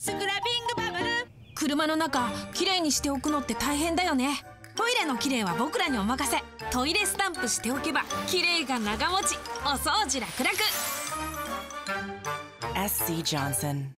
スクラビングバブル。車の中きれいにしておくのって大変だよね。トイレのきれいは僕らにお任せ。トイレスタンプしておけばきれいが長持ち。お掃除楽々。SC Johnson